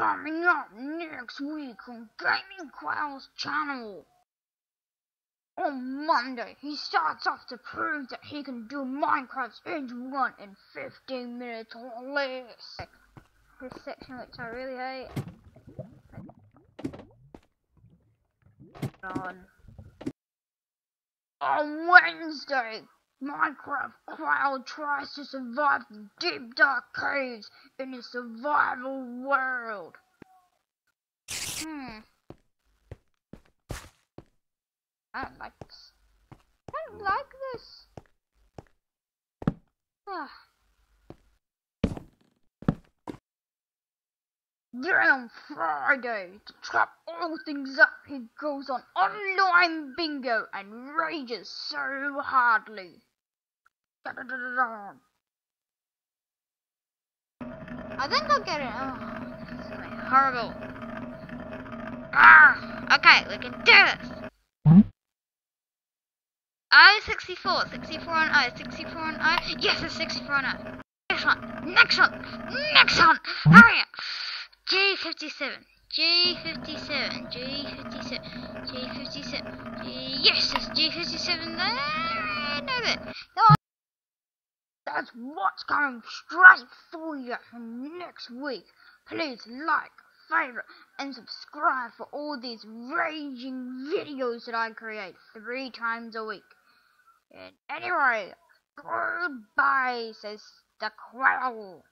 Coming up next week on Gaming Quail's channel. On Monday, he starts off to prove that he can do Minecraft Stage 1 in 15 minutes or less. This section which I really hate. On Wednesday, Minecraft Quail tries to survive the deep dark caves in a survival world. Hmm. I don't like this. I don't like this. Ah. Then on Friday, to trap all things up, he goes on online bingo and rages so hardly. I think I'll get it. Oh, horrible. Ah, okay, we can do this. I 64, 64 on I, 64 on I. Yes, it's 64 on I. Next one, next one, next one. Hurry up. G57, G57, G57, G57. G yes, it's G57 there. No, that. That's what's coming straight for you next week. Please like, favorite, and subscribe for all these raging videos that I create three times a week. And anyway, goodbye, says the quail.